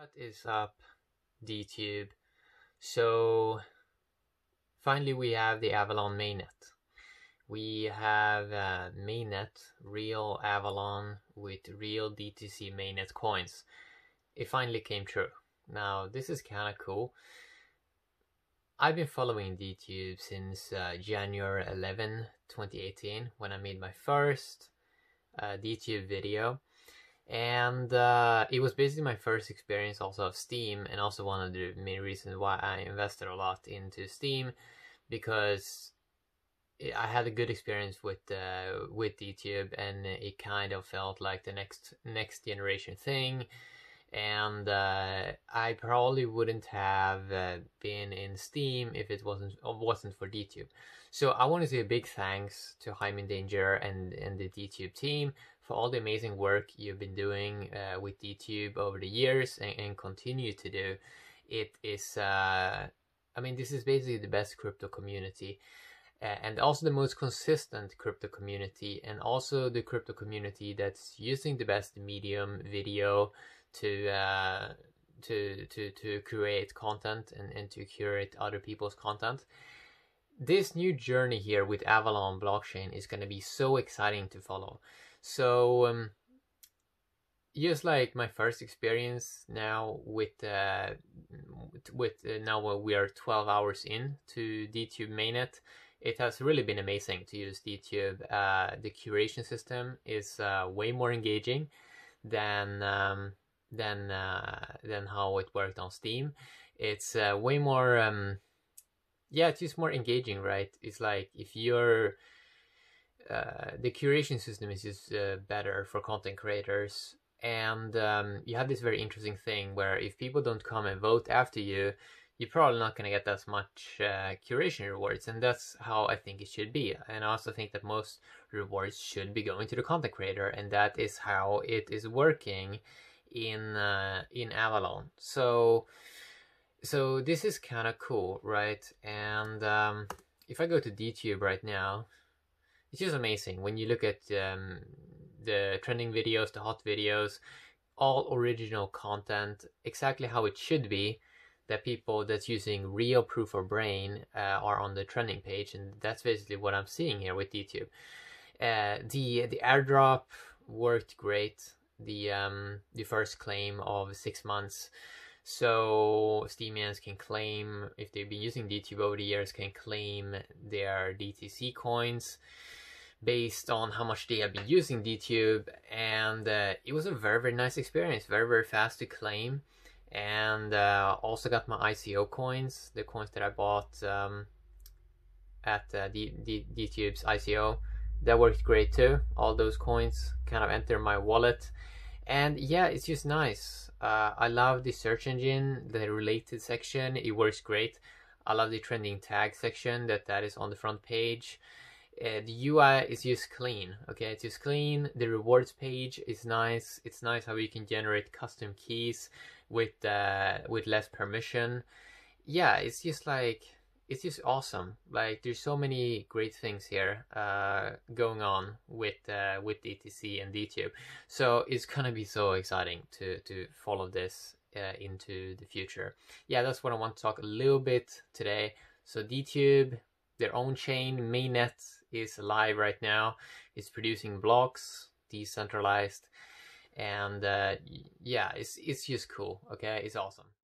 What is up, DTube? So, finally we have the Avalon mainnet. We have uh, mainnet, real Avalon with real DTC mainnet coins. It finally came true. Now, this is kind of cool. I've been following DTube since uh, January 11, 2018, when I made my first uh, DTube video and uh, it was basically my first experience also of Steem and also one of the main reasons why I invested a lot into Steem because I had a good experience with uh, with DTube and it kind of felt like the next next generation thing and uh, I probably wouldn't have uh, been in Steem if it wasn't wasn't for DTube. So I want to say a big thanks to Heimindanger and and the DTube team for all the amazing work you've been doing uh, with DTube over the years and, and continue to do. It is, uh, I mean, this is basically the best crypto community. Uh, and also the most consistent crypto community and also the crypto community that's using the best medium video to uh, to to to create content and, and to curate other people's content this new journey here with avalon blockchain is going to be so exciting to follow so um, just like my first experience now with uh, with uh, now we are 12 hours in to DTube mainnet, it has really been amazing to use DTube. Uh, the curation system is uh, way more engaging than um, than uh, than how it worked on Steem. It's uh, way more um, yeah, it's just more engaging, right? It's like if you're uh, the curation system is just uh, better for content creators and um, you have this very interesting thing where if people don't come and vote after you you're probably not going to get as much uh, curation rewards and that's how i think it should be and i also think that most rewards should be going to the content creator and that is how it is working in uh, in avalon so so this is kind of cool right and um, if i go to dtube right now it's just amazing when you look at um, the trending videos, the hot videos, all original content, exactly how it should be. That people that's using real proof of brain uh, are on the trending page, and that's basically what I'm seeing here with DTube. Uh, the the airdrop worked great. The um, the first claim of six months so Steemians can claim, if they've been using DTube over the years, can claim their DTC coins based on how much they have been using DTube and uh, it was a very very nice experience very very fast to claim and uh, also got my ICO coins the coins that I bought um, at uh, D D DTube's ICO that worked great too. All those coins kind of enter my wallet and yeah it's just nice uh, I love the search engine the related section it works great I love the trending tag section that that is on the front page uh, the UI is just clean. Okay, it's just clean. The rewards page is nice. It's nice how you can generate custom keys with uh, with less permission. Yeah, it's just like it's just awesome. Like there's so many great things here uh, going on with uh, with DTC and DTube. So it's gonna be so exciting to to follow this uh, into the future. Yeah, that's what I want to talk a little bit today. So DTube, their own chain, mainnet is live right now. It's producing blocks, decentralized, and uh, yeah, it's it's just cool. Okay, it's awesome.